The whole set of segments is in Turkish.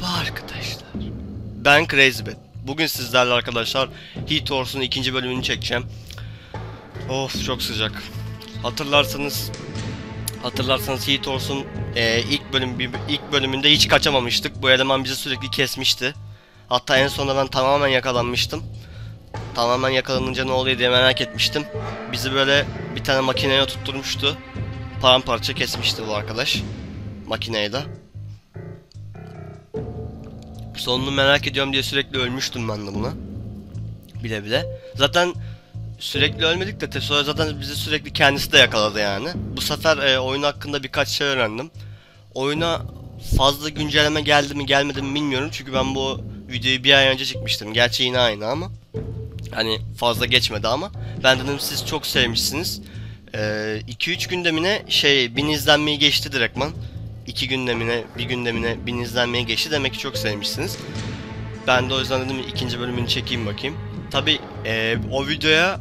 Merhaba arkadaşlar. Ben CrazyBet. Bugün sizlerle arkadaşlar Heat Horse'un ikinci bölümünü çekeceğim. Of çok sıcak. Hatırlarsanız hatırlarsanız Heat Horse'un e, ilk bölüm ilk bölümünde hiç kaçamamıştık. Bu eleman bizi sürekli kesmişti. Hatta en sonunda ben tamamen yakalanmıştım. Tamamen yakalanınca ne oluyor diye merak etmiştim. Bizi böyle bir tane makineye tutturmuştu. Paramparça kesmişti bu arkadaş. Makineyi de. Sonunu merak ediyorum diye sürekli ölmüştüm ben de buna. Bile bile. Zaten sürekli ölmedik de Tesora zaten bizi sürekli kendisi de yakaladı yani. Bu sefer e, oyun hakkında birkaç şey öğrendim. Oyuna fazla güncelleme geldi mi gelmedi mi bilmiyorum. Çünkü ben bu videoyu bir ay önce çekmiştim. Gerçi yine aynı ama. Hani fazla geçmedi ama. Ben dedim siz çok sevmişsiniz. 2-3 gündemine şey bin izlenmeyi geçti direktman. 2 gündemine, bir gündemine bin izlenmeye geçti demek ki çok sevmişsiniz. Ben de o yüzden dedim ikinci bölümünü çekeyim bakayım. Tabi o videoya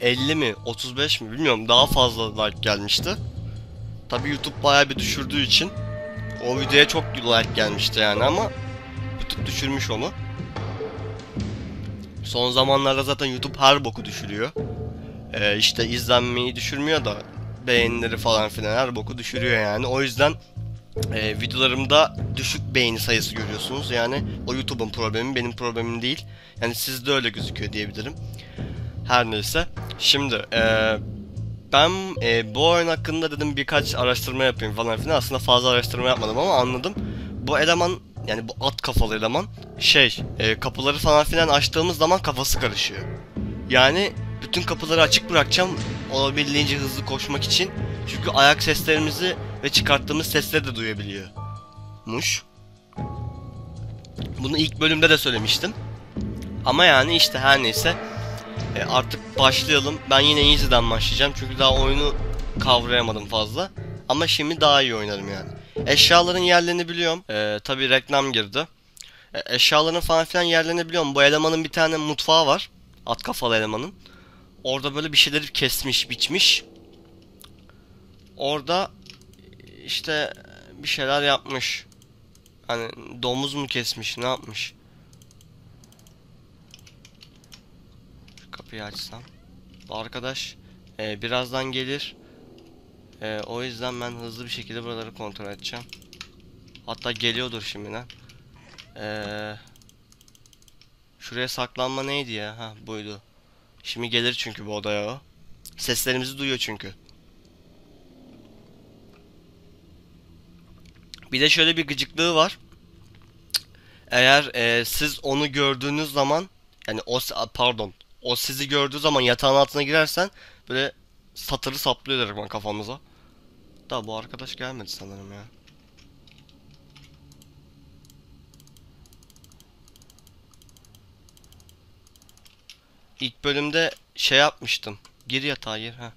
50 mi 35 mi bilmiyorum daha fazla like gelmişti. Tabi YouTube bayağı bir düşürdüğü için o videoya çok like gelmişti yani ama YouTube düşürmüş onu. Son zamanlarda zaten YouTube her boku düşürüyor. Ee, işte izlenmeyi düşürmüyor da beğenileri falan filan her boku düşürüyor yani. O yüzden e, videolarımda düşük beğeni sayısı görüyorsunuz. Yani o YouTube'un problemi benim problemim değil. Yani sizde öyle gözüküyor diyebilirim. Her neyse. Şimdi e, ben e, bu oyun hakkında dedim birkaç araştırma yapayım falan filan. Aslında fazla araştırma yapmadım ama anladım. Bu eleman yani bu at kafalı eleman şey e, kapıları falan filan açtığımız zaman kafası karışıyor. Yani bütün kapıları açık bırakacağım olabildiğince hızlı koşmak için. Çünkü ayak seslerimizi ve çıkarttığımız sesleri de duyabiliyor. Muş. Bunu ilk bölümde de söylemiştim. Ama yani işte her neyse e, artık başlayalım. Ben yine easy'den başlayacağım çünkü daha oyunu kavrayamadım fazla. Ama şimdi daha iyi oynarım yani. Eşyaların yerlerini biliyorum. E, Tabi reklam girdi. E, eşyaların falan filan yerlerini biliyorum. Bu elemanın bir tane mutfağı var. At kafalı elemanın. Orada böyle bir şeyleri kesmiş, biçmiş. Orada işte bir şeyler yapmış. Hani domuz mu kesmiş, ne yapmış? Şu kapıyı açsam. Bu arkadaş e, birazdan gelir. E, o yüzden ben hızlı bir şekilde buraları kontrol edeceğim. Hatta geliyordur şimdiden. Eee... Şuraya saklanma neydi ya? Ha buydu. Şimdi gelir çünkü bu odaya o. Seslerimizi duyuyor çünkü. Bir de şöyle bir gıcıklığı var. Eğer e, siz onu gördüğünüz zaman yani o pardon o sizi gördüğü zaman yatağın altına girersen böyle satırı saplıyor direkt kafamıza. Da bu arkadaş gelmedi sanırım ya. İlk bölümde şey yapmıştım. Gir yatağa gir ha.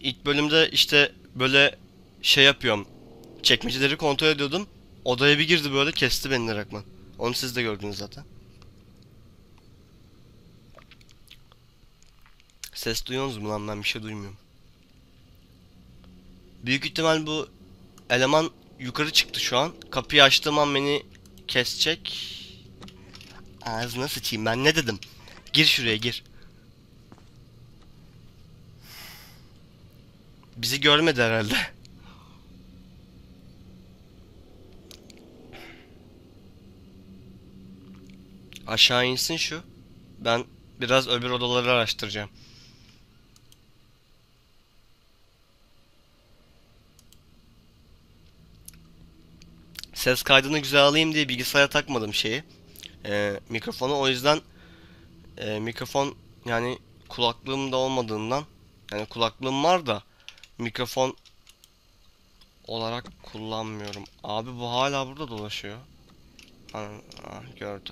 İlk bölümde işte böyle şey yapıyorum. Çekmeceleri kontrol ediyordum. Odaya bir girdi böyle kesti beni direktman. Onu siz de gördünüz zaten. Ses duyuyorsunuz mu lan ben bir şey duymuyorum. Büyük ihtimal bu eleman yukarı çıktı şu an. Kapıyı açtığım an beni kesecek. Ağzına sıçayım ben ne dedim? Gir şuraya gir. Bizi görmedi herhalde. Aşağı insin şu. Ben biraz öbür odaları araştıracağım. Ses kaydını güzel alayım diye bilgisayara takmadım şeyi. Ee, mikrofonu o yüzden e, mikrofon yani kulaklığım da olmadığından yani kulaklığım var da mikrofon olarak kullanmıyorum. Abi bu hala burada dolaşıyor. Ha, ha, gördü.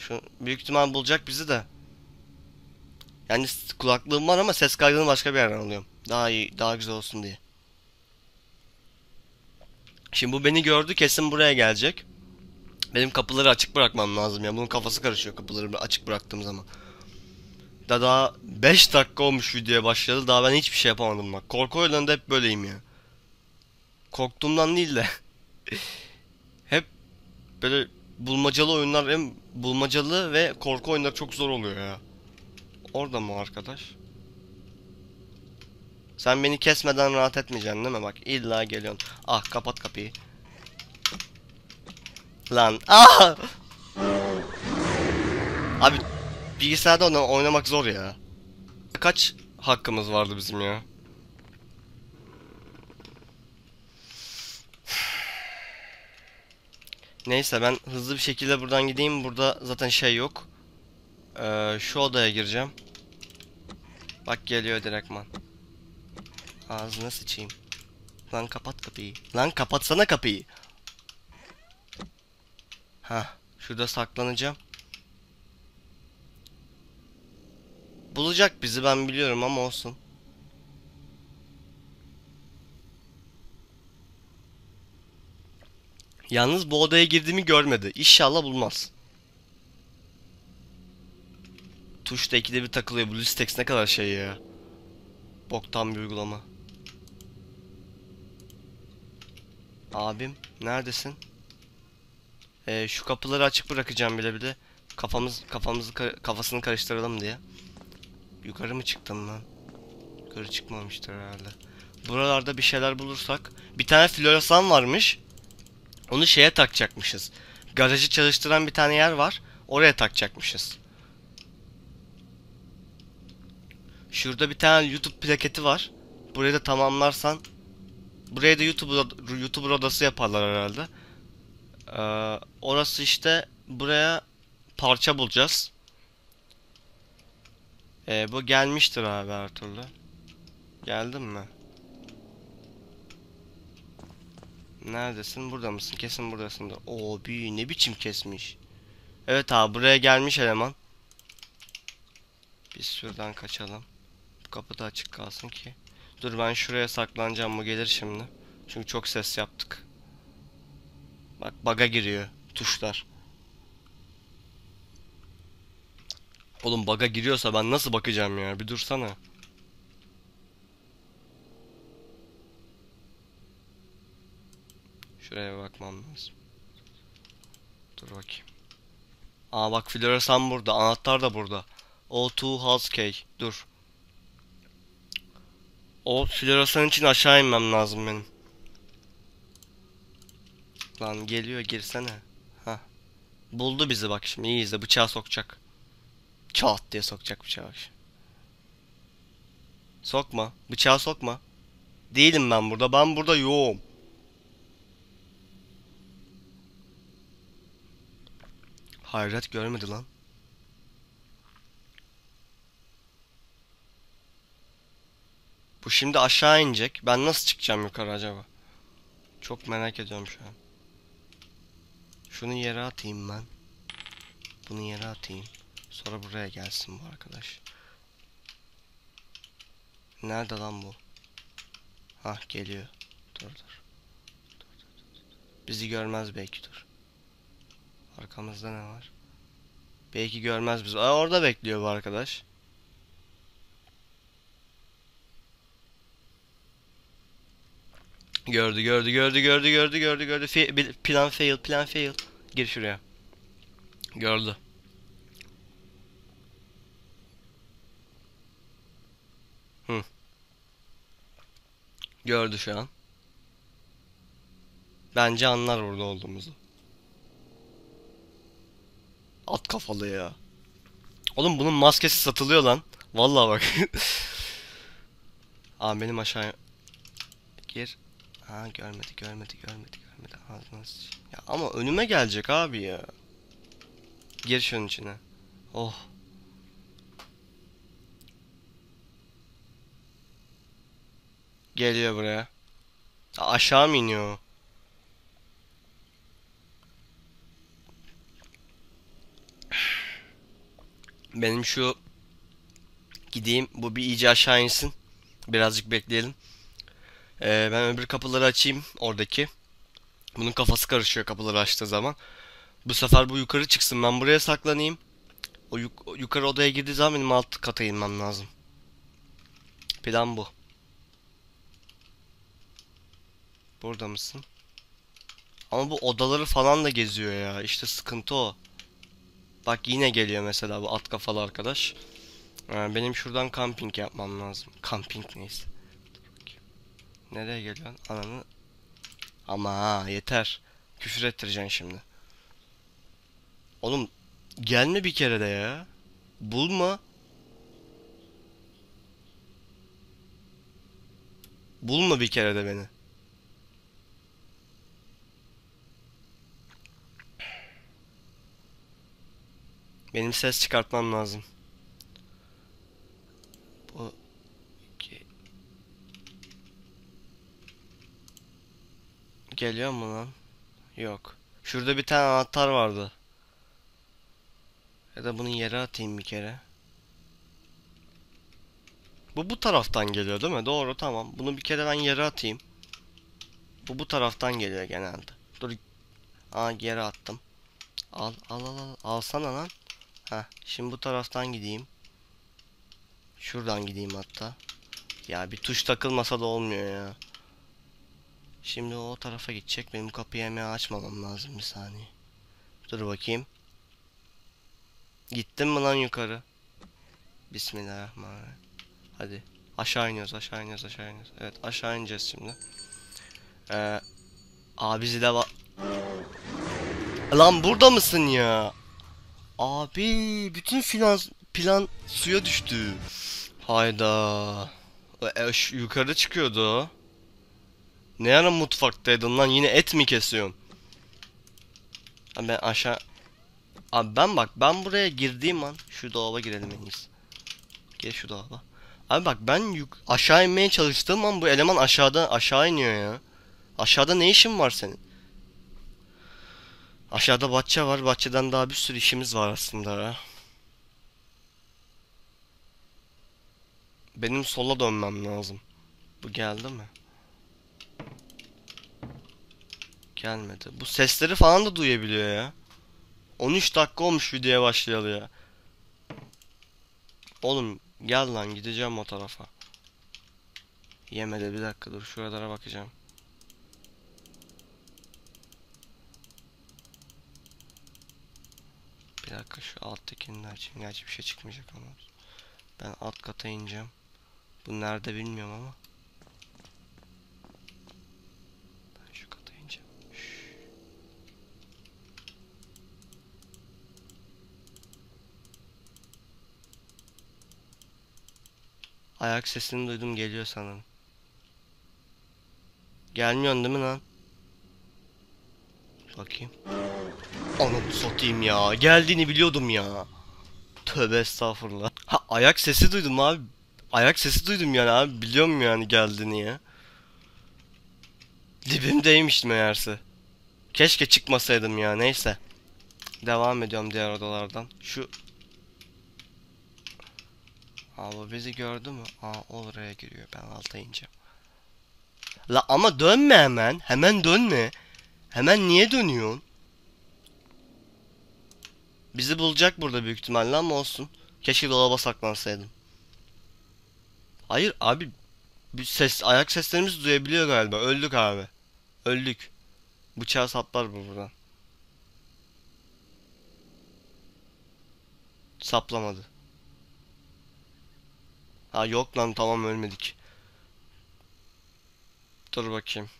Şu büyük ihtimal bulacak bizi de. Yani kulaklığım var ama ses kaydını başka bir yerden alıyorum. Daha iyi, daha güzel olsun diye. Şimdi bu beni gördü kesin buraya gelecek. Benim kapıları açık bırakmam lazım ya. Bunun kafası karışıyor kapıları açık bıraktığım zaman. Da daha 5 dakika olmuş videoya başladı. Daha ben hiçbir şey yapamadım bak. Korku oyunlarında hep böyleyim ya. Korktuğumdan değil de. hep böyle bulmacalı oyunlar hem bulmacalı ve korku oyunları çok zor oluyor ya. Orada mı arkadaş? Sen beni kesmeden rahat etmeyeceksin değil mi? Bak illa geliyorsun. Ah kapat kapıyı. Lan ah! Abi bilgisayarda oyna- oynamak zor ya. Kaç hakkımız vardı bizim ya? Neyse ben hızlı bir şekilde buradan gideyim. Burada zaten şey yok. Ee, şu odaya gireceğim. Bak geliyor direktman. Ağzına sıçayım. Lan kapat kapıyı. Lan kapatsana kapıyı. Ha, şurada saklanacağım. Bulacak bizi ben biliyorum ama olsun. Yalnız bu odaya girdiğimi görmedi. İnşallah bulmaz. Tuşta ikide bir takılıyor. Bu Listex ne kadar şey ya. Boktan bir uygulama. Abim neredesin? Ee, şu kapıları açık bırakacağım bile bile. Kafamız kafamızı ka- kafasını karıştıralım diye. Yukarı mı çıktım lan? Yukarı çıkmamıştır herhalde. Buralarda bir şeyler bulursak. Bir tane floresan varmış. Onu şeye takacakmışız. Garajı çalıştıran bir tane yer var. Oraya takacakmışız. Şurada bir tane YouTube plaketi var. Burayı da tamamlarsan buraya da YouTube od- YouTuber odası yaparlar herhalde. Ee, orası işte buraya parça bulacağız. Ee, bu gelmiştir abi her türlü. Geldin mi? Neredesin? Burada mısın? Kesin buradasındır. Oo büyü ne biçim kesmiş. Evet abi buraya gelmiş eleman. Biz şuradan kaçalım. Bu kapı da açık kalsın ki. Dur ben şuraya saklanacağım bu gelir şimdi. Çünkü çok ses yaptık. Bak baga giriyor tuşlar. Oğlum baga giriyorsa ben nasıl bakacağım ya? Bir dursana. Şuraya bakmam lazım. Dur bakayım. Aa bak floresan burada. Anahtar da burada. O2 House Key. Dur. O floresan için aşağı inmem lazım benim. Lan geliyor girsene. Ha. Buldu bizi bak şimdi iyi izle bıçağı sokacak. Çat diye sokacak bıçağı bak şimdi. Sokma. Bıçağı sokma. Değilim ben burada. Ben burada yoğum. Hayret görmedi lan. Bu şimdi aşağı inecek. Ben nasıl çıkacağım yukarı acaba? Çok merak ediyorum şu an. Şunu yere atayım ben. Bunu yere atayım. Sonra buraya gelsin bu arkadaş. Nerede lan bu? Hah geliyor. Dur dur. Bizi görmez belki dur. Arkamızda ne var? Belki görmez bizi. Aa, orada bekliyor bu arkadaş. Gördü gördü gördü gördü gördü gördü gördü. Fe- plan fail plan fail. Gir şuraya. Gördü. Hı. Gördü şu an. Bence anlar orada olduğumuzu. At kafalı ya. Oğlum bunun maskesi satılıyor lan. Vallahi bak. Aa benim aşağıya gir. Ha görmedi görmedi görmedi görmedi. Ağzına Ya ama önüme gelecek abi ya. Gir şunun içine. Oh. Geliyor buraya. Aşağı mı iniyor? Benim şu gideyim bu bir iyice aşağı insin. Birazcık bekleyelim. Ee, ben öbür kapıları açayım oradaki. Bunun kafası karışıyor kapıları açtığı zaman. Bu sefer bu yukarı çıksın. Ben buraya saklanayım. O yuk- yukarı odaya girdiği zaman benim alt kata inmem lazım. Plan bu. Burada mısın? Ama bu odaları falan da geziyor ya. İşte sıkıntı o. Bak yine geliyor mesela bu at kafalı arkadaş. Ee, benim şuradan kamping yapmam lazım. Kamping neyse. Nereye geliyorsun? Ananı. Ama ha, yeter. Küfür ettireceksin şimdi. Oğlum gelme bir kere de ya. Bulma. Bulma bir kere de beni. Benim ses çıkartmam lazım. Bu iki- Geliyor mu lan? Yok. Şurada bir tane anahtar vardı. Ya da bunu yere atayım bir kere. Bu bu taraftan geliyor değil mi? Doğru tamam. Bunu bir kere ben yere atayım. Bu bu taraftan geliyor genelde. Dur. Aa yere attım. Al al al al. Alsana lan. Heh, şimdi bu taraftan gideyim. Şuradan gideyim hatta. Ya bir tuş takılmasa da olmuyor ya. Şimdi o tarafa gidecek. Benim kapıyı hemen açmamam lazım bir saniye. Dur bakayım. Gittin mi lan yukarı? Bismillahirrahmanirrahim. Hadi. Aşağı iniyoruz, aşağı iniyoruz, aşağı iniyoruz. Evet, aşağı ineceğiz şimdi. Ee, abi zile va... Lan burada mısın ya? Abi bütün finans plan suya düştü. Hayda. E, yukarı çıkıyordu. Ne ara mutfaktaydın lan yine et mi kesiyorsun? Ha, ben aşağı... Abi ben bak ben buraya girdiğim an şu dolaba girelim en iyisi. Gel şu dolaba. Abi bak ben yuk aşağı inmeye çalıştığım an bu eleman aşağıda aşağı iniyor ya. Aşağıda ne işin var senin? Aşağıda bahçe var. Bahçeden daha bir sürü işimiz var aslında ya. Benim sola dönmem lazım. Bu geldi mi? Gelmedi. Bu sesleri falan da duyabiliyor ya. 13 dakika olmuş videoya başlayalı ya. Oğlum gel lan gideceğim o tarafa. Yemedi bir dakika dur şuralara bakacağım. Bir dakika şu alttakini de açayım. Gerçi bir şey çıkmayacak ama. Ben alt kata ineceğim. Bu nerede bilmiyorum ama. Ben şu kata ineceğim. Şşş. Ayak sesini duydum geliyor sanırım. Gelmiyorsun değil mi lan? Bakayım. Ananı satayım ya. Geldiğini biliyordum ya. Tövbe estağfurullah. Ha ayak sesi duydum abi. Ayak sesi duydum yani abi. Biliyorum yani geldiğini ya. Dibimdeymiş meğerse. Keşke çıkmasaydım ya neyse. Devam ediyorum diğer odalardan. Şu Aa bu bizi gördü mü? Aa oraya giriyor. Ben alta ineceğim. La ama dönme hemen. Hemen dönme. Hemen niye dönüyorsun? Bizi bulacak burada büyük ihtimalle ama olsun. Keşke dolaba saklansaydım. Hayır abi. Bir ses, ayak seslerimizi duyabiliyor galiba. Öldük abi. Öldük. Bıçağı saplar bu buradan. Saplamadı. Ha yok lan tamam ölmedik. Dur bakayım.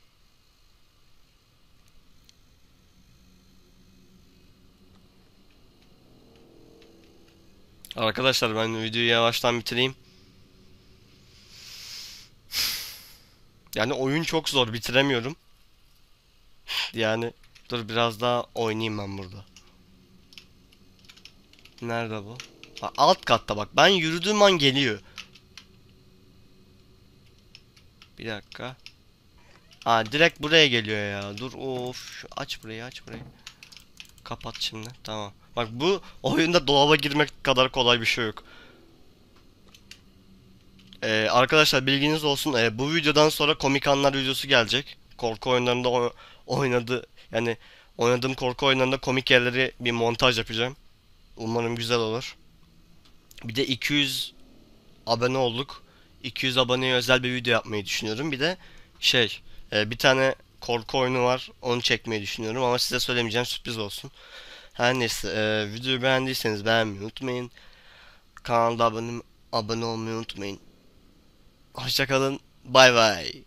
Arkadaşlar ben videoyu yavaştan bitireyim. Yani oyun çok zor bitiremiyorum. Yani dur biraz daha oynayayım ben burada. Nerede bu? Ha, alt katta bak. Ben yürüdüğüm an geliyor. Bir dakika. Aa direkt buraya geliyor ya. Dur of. Aç burayı aç burayı. Kapat şimdi. Tamam. Bak bu oyunda dolaba girmek kadar kolay bir şey yok. Ee, arkadaşlar bilginiz olsun. Ee, bu videodan sonra komik anlar videosu gelecek. Korku oyunlarında oynadı yani oynadığım korku oyunlarında komik yerleri bir montaj yapacağım. Umarım güzel olur. Bir de 200 abone olduk. 200 aboneye özel bir video yapmayı düşünüyorum. Bir de şey, e, bir tane korku oyunu var. Onu çekmeyi düşünüyorum ama size söylemeyeceğim sürpriz olsun. Her neyse e, videoyu beğendiyseniz beğenmeyi unutmayın. Kanalda abone, abone olmayı unutmayın. Hoşçakalın. Bay bay.